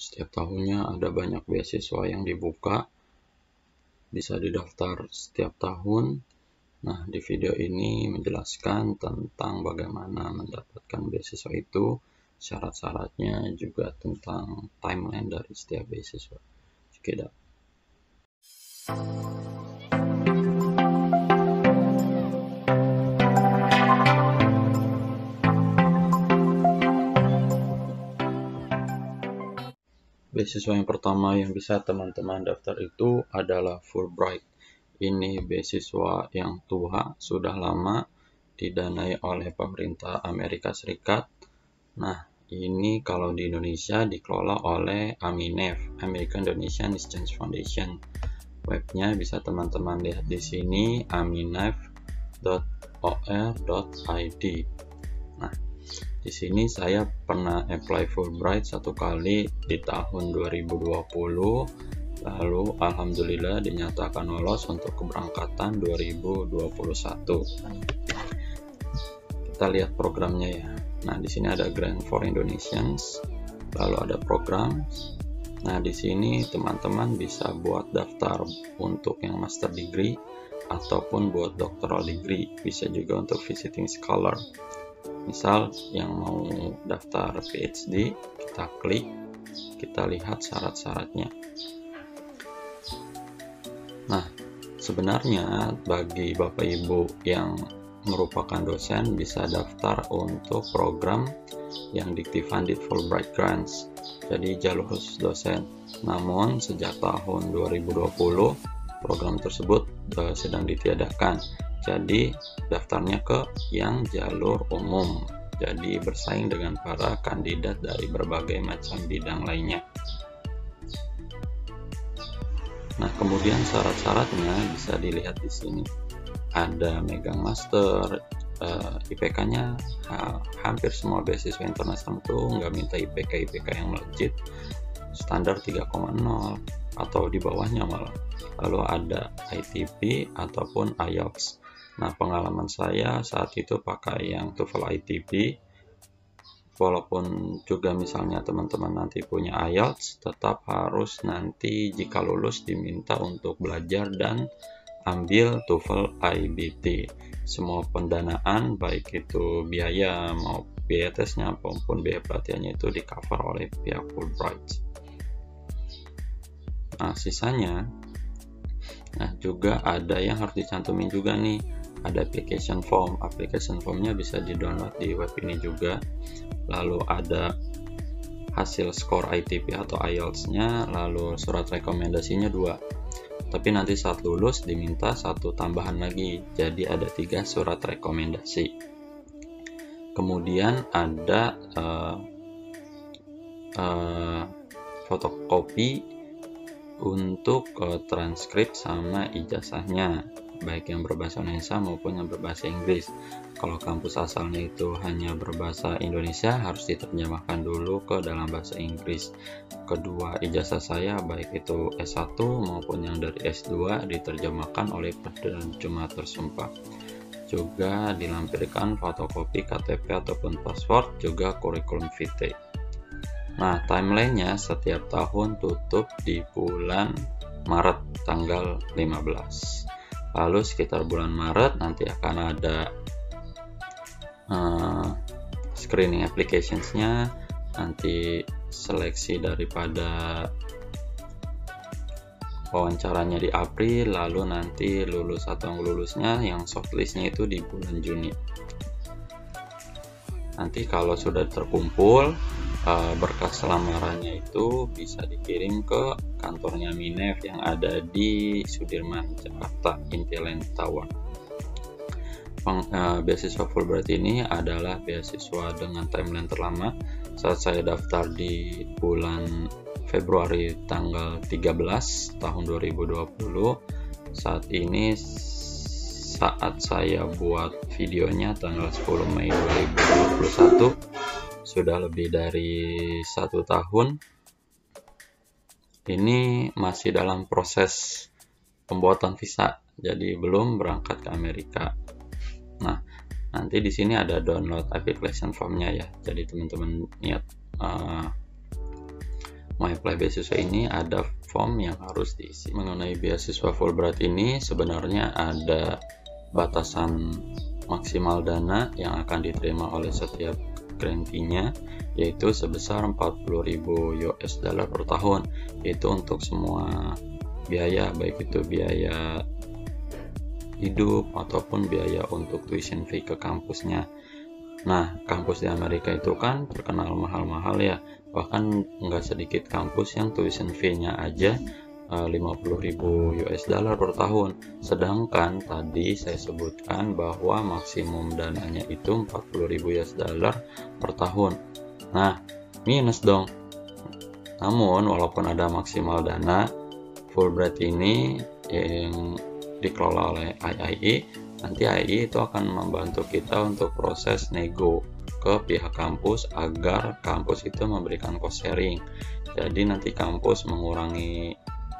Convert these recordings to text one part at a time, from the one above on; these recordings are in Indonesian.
setiap tahunnya ada banyak beasiswa yang dibuka bisa didaftar setiap tahun. Nah di video ini menjelaskan tentang bagaimana mendapatkan beasiswa itu syarat-syaratnya juga tentang timeline dari setiap beasiswa. Oke, Beasiswa yang pertama yang bisa teman-teman daftar itu adalah Fulbright. Ini beasiswa yang tua, sudah lama, didanai oleh pemerintah Amerika Serikat. Nah, ini kalau di Indonesia dikelola oleh Aminef, American Indonesian Exchange Foundation. Webnya bisa teman-teman lihat di sini, aminef.or.id. Nah, di sini saya pernah apply Fulbright satu kali di tahun 2020 lalu alhamdulillah dinyatakan lolos untuk keberangkatan 2021 kita lihat programnya ya. Nah di sini ada grant for Indonesians. Lalu ada program. Nah di sini teman-teman bisa buat daftar untuk yang master degree ataupun buat doctoral degree. Bisa juga untuk visiting scholar misal yang mau daftar PhD kita klik kita lihat syarat-syaratnya. Nah sebenarnya bagi bapak ibu yang merupakan dosen bisa daftar untuk program yang Dikti Funded Fulbright Grants. Jadi jalur khusus dosen. Namun sejak tahun 2020 program tersebut uh, sedang ditiadakan jadi daftarnya ke yang jalur umum. Jadi bersaing dengan para kandidat dari berbagai macam bidang lainnya. Nah kemudian syarat-syaratnya bisa dilihat di sini. Ada megang master eh, IPK-nya ha, hampir semua beasiswa internasional itu nggak minta IPK IPK yang melejit. Standar 3,0 atau di bawahnya malah. Lalu ada ITP ataupun IELTS Nah, pengalaman saya saat itu pakai yang TOEFL ITB. Walaupun juga misalnya teman-teman nanti punya IELTS, tetap harus nanti jika lulus diminta untuk belajar dan ambil TOEFL IBT. Semua pendanaan baik itu biaya mau biaya tesnya maupun biaya pelatihannya itu di cover oleh pihak Fulbright. Nah, sisanya Nah, juga ada yang harus dicantumin juga nih ada application form. Application formnya bisa di download di web ini juga. Lalu ada hasil skor ITP atau IELTS nya lalu surat rekomendasinya dua. Tapi nanti saat lulus diminta satu tambahan lagi. Jadi ada tiga surat rekomendasi. Kemudian ada uh, uh, fotokopi untuk uh, transkrip sama ijazahnya baik yang berbahasa Indonesia maupun yang berbahasa Inggris. Kalau kampus asalnya itu hanya berbahasa Indonesia harus diterjemahkan dulu ke dalam bahasa Inggris. Kedua, ijazah saya baik itu S1 maupun yang dari S2 diterjemahkan oleh penerjemah tersumpah. Juga dilampirkan fotokopi KTP ataupun paspor, juga kurikulum vitae. Nah, timelinenya setiap tahun tutup di bulan Maret tanggal 15 lalu sekitar bulan Maret nanti akan ada uh, screening applicationsnya. Nanti seleksi daripada wawancaranya di April lalu nanti lulus atau lulusnya yang shortlistnya itu di bulan Juni. Nanti kalau sudah terkumpul uh, berkas lamarannya itu bisa dikirim ke kantornya Minef yang ada di Sudirman, Jakarta, Intiland Tower. Peng, uh, beasiswa Fulbright ini adalah beasiswa dengan timeline terlama saat saya daftar di bulan Februari tanggal 13 tahun 2020 saat ini saat saya buat videonya tanggal 10 Mei 2021 sudah lebih dari satu tahun ini masih dalam proses pembuatan visa. Jadi belum berangkat ke Amerika. Nah nanti di sini ada download application formnya ya. Jadi teman-teman niat uh, MyPlay beasiswa ini ada form yang harus diisi. Mengenai beasiswa Fulbright ini sebenarnya ada batasan maksimal dana yang akan diterima oleh setiap grantinya yaitu sebesar 40.000 US dollar per tahun itu untuk semua biaya baik itu biaya hidup ataupun biaya untuk tuition fee ke kampusnya Nah, kampus di Amerika itu kan terkenal mahal-mahal ya. Bahkan nggak sedikit kampus yang tuition fee-nya aja 50.000 eh, US dollar per tahun. Sedangkan tadi saya sebutkan bahwa maksimum dananya itu 40.000 US dollar per tahun. Nah, minus dong. Namun walaupun ada maksimal dana, Fulbright ini yang dikelola oleh IIE, nanti IIE itu akan membantu kita untuk proses nego ke pihak kampus agar kampus itu memberikan cost sharing. Jadi nanti kampus mengurangi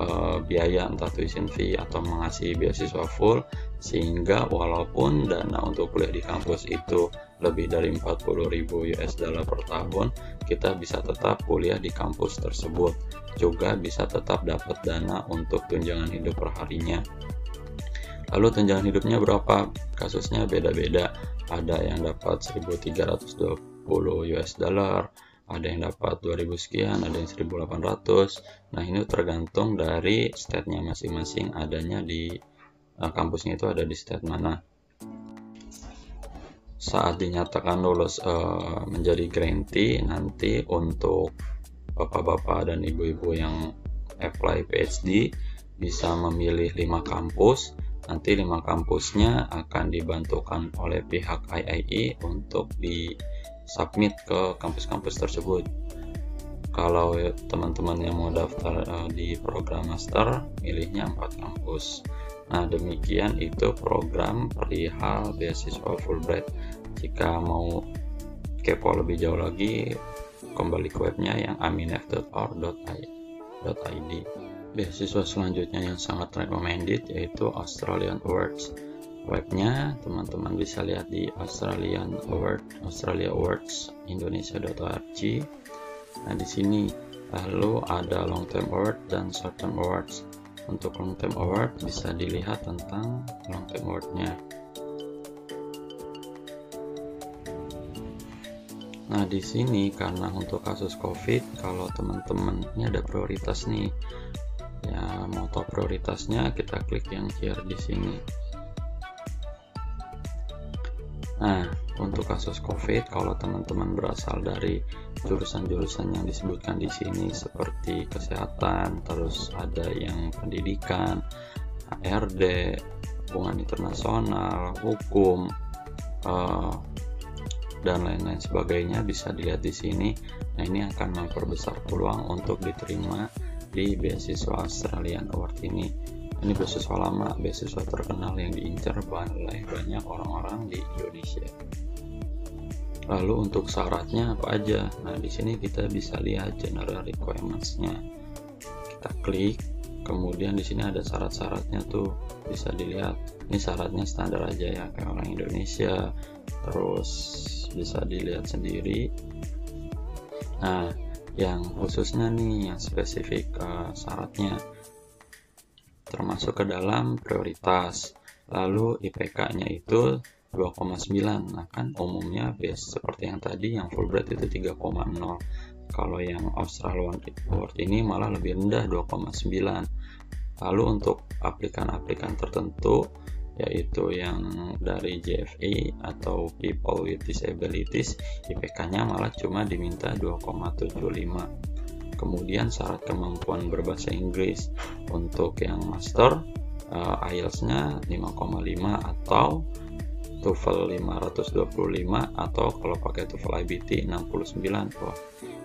uh, biaya entah tuition fee atau mengasih beasiswa full sehingga walaupun dana untuk kuliah di kampus itu lebih dari 40.000 US dollar per tahun kita bisa tetap kuliah di kampus tersebut. Juga bisa tetap dapat dana untuk tunjangan hidup perharinya. Lalu tunjangan hidupnya berapa? Kasusnya beda-beda. Ada yang dapat 1320 US dollar ada yang dapat 2000 sekian, ada yang 1800. Nah, ini tergantung dari state-nya masing-masing adanya di uh, kampusnya itu ada di state mana. Saat dinyatakan lulus uh, menjadi grantee nanti untuk bapak-bapak dan ibu-ibu yang apply PhD bisa memilih 5 kampus nanti lima kampusnya akan dibantukan oleh pihak IIE untuk di submit ke kampus-kampus tersebut. Kalau teman-teman yang mau daftar uh, di program master milihnya empat kampus. Nah demikian itu program perihal beasiswa Fulbright jika mau kepo lebih jauh lagi kembali ke webnya yang aminf.org.id beasiswa selanjutnya yang sangat recommended yaitu Australian Awards webnya teman-teman bisa lihat di Australian Award Australia Awards Indonesia.org nah di sini lalu ada long term award dan short term awards untuk long term award bisa dilihat tentang long term awardnya Nah, di sini karena untuk kasus COVID, kalau teman-teman ini ada prioritas nih. Ya, mau tahu prioritasnya, kita klik yang share di sini. Nah, untuk kasus COVID, kalau teman-teman berasal dari jurusan-jurusan yang disebutkan di sini seperti kesehatan, terus ada yang pendidikan, HRD, hubungan internasional, hukum, uh, dan lain-lain sebagainya bisa dilihat di sini. Nah, ini akan memperbesar peluang untuk diterima di beasiswa Australian Award ini ini beasiswa lama beasiswa terkenal yang diincar oleh banyak orang-orang di Indonesia. Lalu untuk syaratnya apa aja? Nah di sini kita bisa lihat general requirements-nya. Kita klik kemudian di sini ada syarat-syaratnya tuh bisa dilihat. Ini syaratnya standar aja ya kayak orang Indonesia. Terus bisa dilihat sendiri. Nah yang khususnya nih yang spesifik uh, syaratnya termasuk ke dalam prioritas. Lalu IPK-nya itu 2,9. Nah, kan umumnya base seperti yang tadi yang Fulbright itu 3,0. Kalau yang Australian Award ini malah lebih rendah 2,9. Lalu untuk aplikan-aplikan tertentu yaitu yang dari JFE atau People with Disabilities IPK-nya malah cuma diminta 2,75 kemudian syarat kemampuan berbahasa Inggris untuk yang master uh, IELTS-nya 5,5 atau TOEFL 525 atau kalau pakai TOEFL IBT 69 Wah,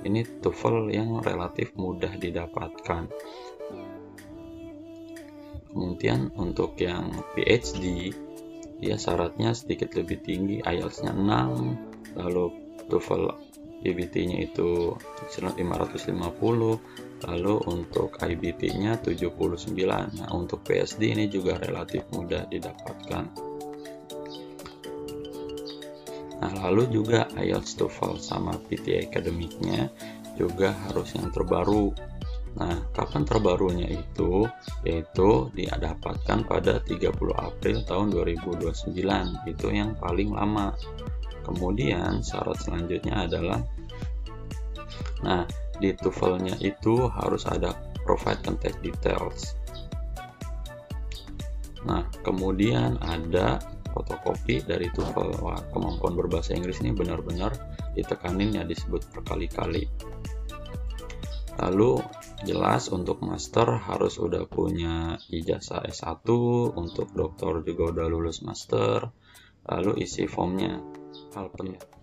ini TOEFL yang relatif mudah didapatkan. Kemudian untuk yang PhD dia syaratnya sedikit lebih tinggi IELTS-nya 6 lalu TOEFL IBT-nya itu 550 lalu untuk IBT-nya 79 nah untuk PSD ini juga relatif mudah didapatkan. Nah lalu juga IELTS TOEFL sama PT Academic-nya juga harus yang terbaru Nah, kapan terbarunya itu? Yaitu didapatkan pada 30 April tahun 2029. Itu yang paling lama. Kemudian syarat selanjutnya adalah Nah, di TOEFL-nya itu harus ada provide contact details. Nah, kemudian ada fotokopi dari TOEFL. Wah, kemampuan berbahasa Inggris ini benar-benar ditekanin ya disebut berkali-kali. Lalu jelas untuk master harus udah punya ijazah S1, untuk doktor juga udah lulus master. Lalu isi formnya. Hal penting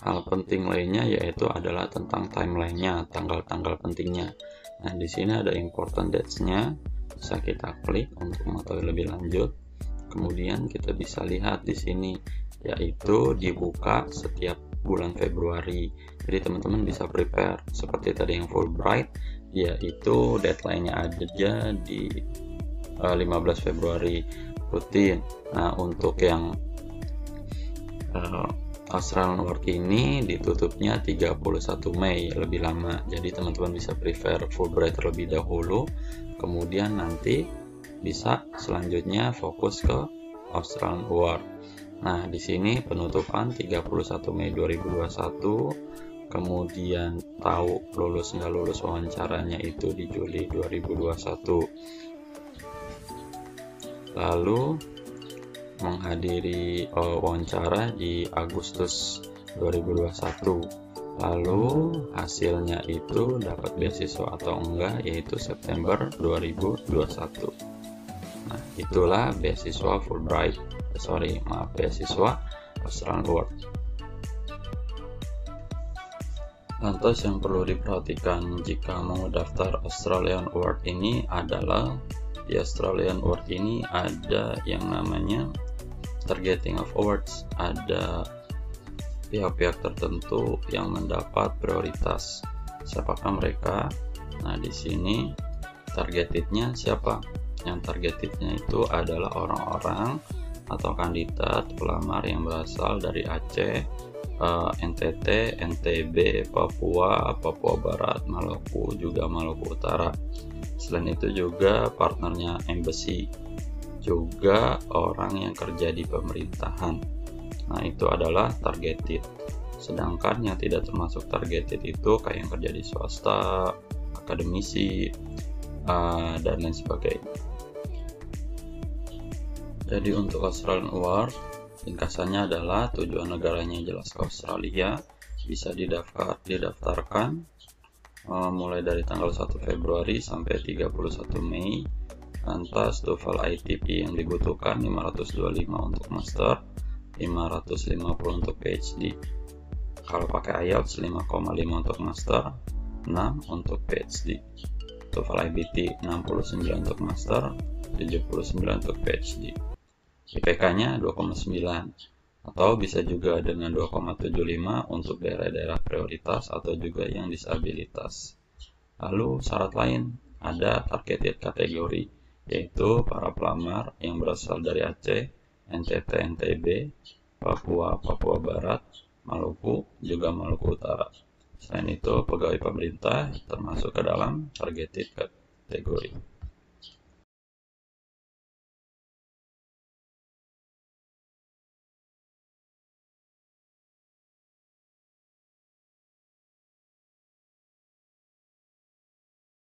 Hal penting lainnya yaitu adalah tentang timelinenya, tanggal-tanggal pentingnya. Nah, di sini ada important dates-nya. Bisa kita klik untuk mengetahui lebih lanjut. Kemudian kita bisa lihat di sini yaitu dibuka setiap bulan Februari. Jadi teman-teman bisa prepare seperti tadi yang Fulbright yaitu deadline-nya ada di uh, eh, 15 Februari rutin. Nah, untuk yang uh, Australian Work ini ditutupnya 31 Mei lebih lama jadi teman-teman bisa prefer Fulbright terlebih dahulu kemudian nanti bisa selanjutnya fokus ke Australian Work nah di sini penutupan 31 Mei 2021 kemudian tahu lulus nggak lulus wawancaranya itu di Juli 2021 lalu menghadiri uh, wawancara di Agustus 2021 lalu hasilnya itu dapat beasiswa atau enggak yaitu September 2021 nah itulah beasiswa Fulbright sorry maaf beasiswa Australian World Lantas yang perlu diperhatikan jika mau daftar Australian Award ini adalah di Australian Award ini ada yang namanya targeting of awards. Ada pihak-pihak tertentu yang mendapat prioritas siapakah mereka. Nah di sini targetednya siapa? Yang targetednya itu adalah orang-orang atau kandidat pelamar yang berasal dari Aceh, eh, NTT, NTB, Papua, Papua Barat, Maluku, juga Maluku Utara. Selain itu juga partnernya embassy juga orang yang kerja di pemerintahan. Nah, itu adalah targeted. Sedangkan yang tidak termasuk targeted itu kayak yang kerja di swasta, akademisi, uh, dan lain sebagainya. Jadi untuk Australian Award, ringkasannya adalah tujuan negaranya jelas ke Australia, bisa didaftar, didaftarkan uh, mulai dari tanggal 1 Februari sampai 31 Mei Lantas TOEFL ITP yang dibutuhkan 525 untuk master, 550 untuk PhD. Kalau pakai IELTS 5,5 untuk master, 6 untuk PhD. TOEFL IBT 69 untuk master, 79 untuk PhD. IPK-nya 2,9 atau bisa juga dengan 2,75 untuk daerah-daerah prioritas atau juga yang disabilitas. Lalu syarat lain ada targeted kategori yaitu para pelamar yang berasal dari Aceh, NTT, NTB, Papua, Papua Barat, Maluku, juga Maluku Utara. Selain itu, pegawai pemerintah termasuk ke dalam targeted kategori.